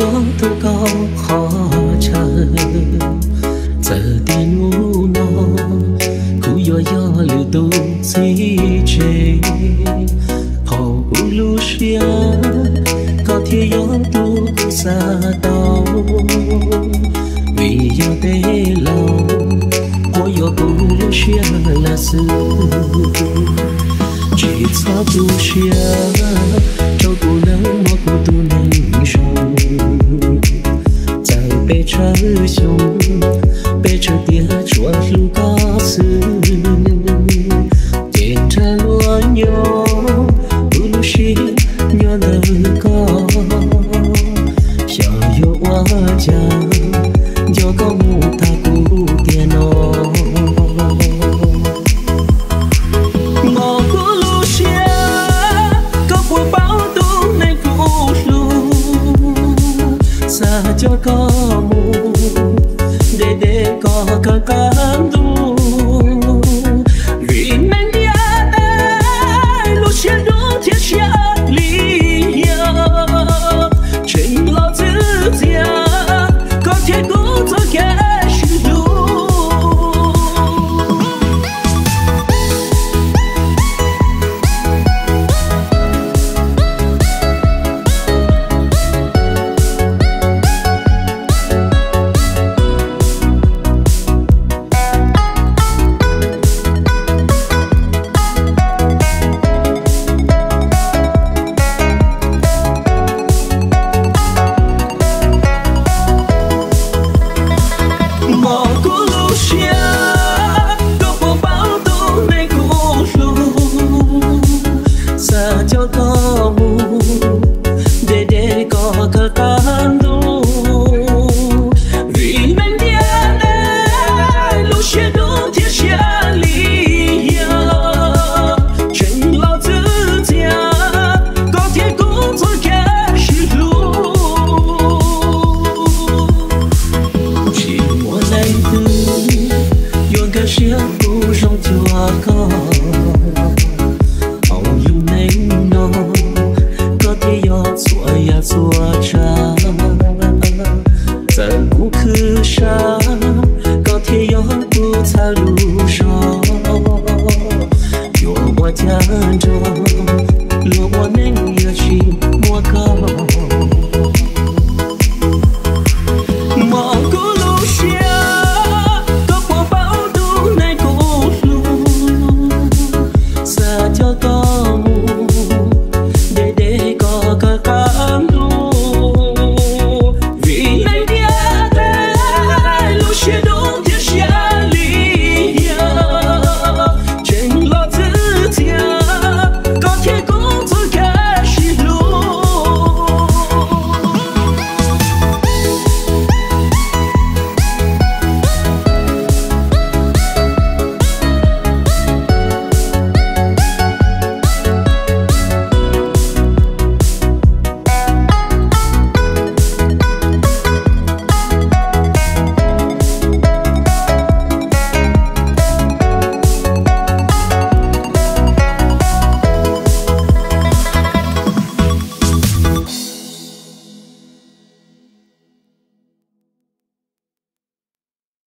gió thu cao khó chờ giờ thì ngủ nó cứ gió lưu tu suy chê họ u xia có thiên gió tu cũng xa tao vì gió tê lâu có gió cũng xia là xưa chỉ sao tu xia 车雄，背着爹转路高速，电车乱游，不路是鸟的歌，想有我家，就够木大古典哦。cho con how do